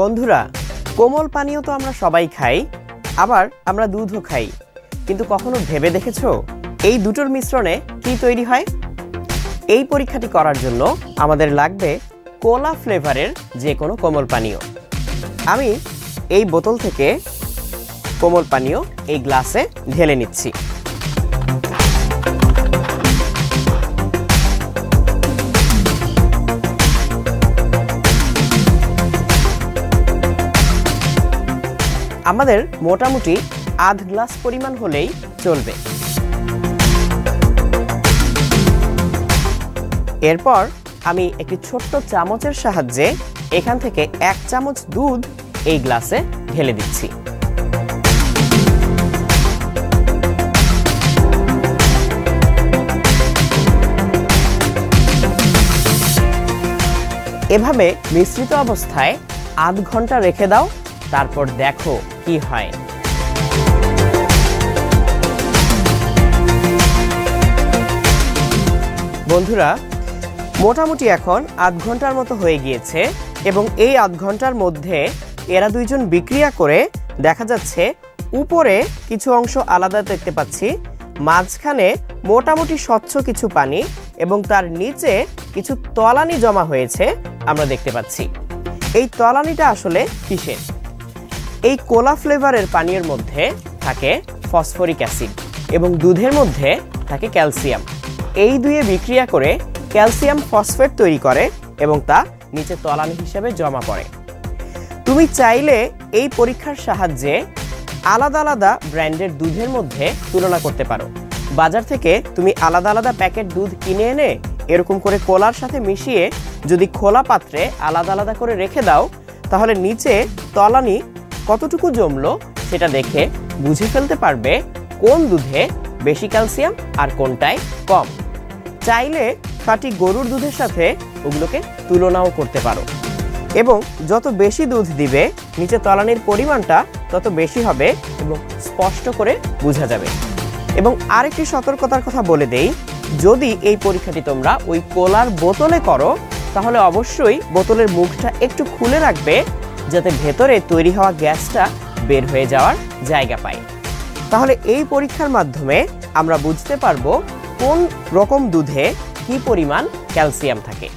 বন্ধুরা, কোমল পানীয় তো আমরা সবাই খাই, আবার আমরা দুধও খাই। কিন্তু কখনো ভেবে দেখেছ এই দুটোর মিশ্রণে কি তৈরি হয়? এই পরীক্ষাটি করার জন্য আমাদের লাগবে কোলা ফ্লেভারের যে কোনো কোমল পানীয়। আমি এই বোতল থেকে কোমল পানীয় এই গ্লাসে ঢেলে নিচ্ছি। আমাদের মোটামুটি আধ গ্লাস পরিমাণ হলেই চলবে। এরপর আমি একটি ছোট্ট চামচের সাহায্যে এখান থেকে এক চামচ দুধ এই গ্লাসে ঢেলে দিচ্ছি। এভাবে মিশ্রিত অবস্থায় আধ ঘণ্টা রেখে দাও, তারপর দেখো কি হয়? বন্ধুরা, মোটামুটি এখন আধ ঘণ্টার মতো হয়ে গিয়েছে এবং এই আধ ঘণ্টার মধ্যে এরা দুইজন বিক্রিয়া করে দেখা যাচ্ছে উপরে কিছু অংশ আলাদা দেখতে পাচ্ছি, মাঝখানে মোটামুটি স্বচ্ছ কিছু পানি এবং তার নিচে কিছু তলানি জমা হয়েছে আমরা দেখতে পাচ্ছি। এই তলানিটা আসলে কিসের? এই কোলা ফ্লেভারের পানীয়ের মধ্যে থাকে ফসফরিক অ্যাসিড এবং দুধের মধ্যে থাকে ক্যালসিয়াম এই দুয়ে বিক্রিয়া করে ক্যালসিয়াম ফসফেট তৈরি করে এবং তা নিচে তলানি হিসেবে জমা পড়ে। তুমি চাইলে এই পরীক্ষার সাহায্যে আলাদা আলাদা ব্র্যান্ডের দুধের মধ্যে তুলনা করতে পারো। বাজার থেকে তুমি আলাদা আলাদা প্যাকেট দুধ কিনে এনে এরকম করে কোলার সাথে মিশিয়ে যদি খোলা পাত্রে আলাদা আলাদা করে রেখে দাও, তাহলে নিচে তলানি কতটুকু জমলো সেটা দেখে বুঝে ফেলতে পারবে কোন দুধে বেশি ক্যালসিয়াম আর কোনটায় কম। চাইলে খাঁটি গরুর দুধের সাথে ওগুলোকে তুলনাও করতে পারো। এবং যত বেশি দুধ দিবে, নিচে তলানির পরিমাণটা তত বেশি হবে এবং স্পষ্ট করে বোঝা যাবে। এবং আরেকটি সতর্কতার কথা বলে দেই, যদি এই পরীক্ষাটি তোমরা ওই কোলার বোতলে করো, তাহলে অবশ্যই বোতলের মুখটা একটু খুলে রাখবে যাতে ভেতরে তৈরি হওয়া গ্যাসটা বের হয়ে যাওয়ার জায়গা পায় তাহলে এই পরীক্ষার মাধ্যমে আমরা বুঝতে পারব কোন রকম দুধে কি পরিমাণ ক্যালসিয়াম থাকে।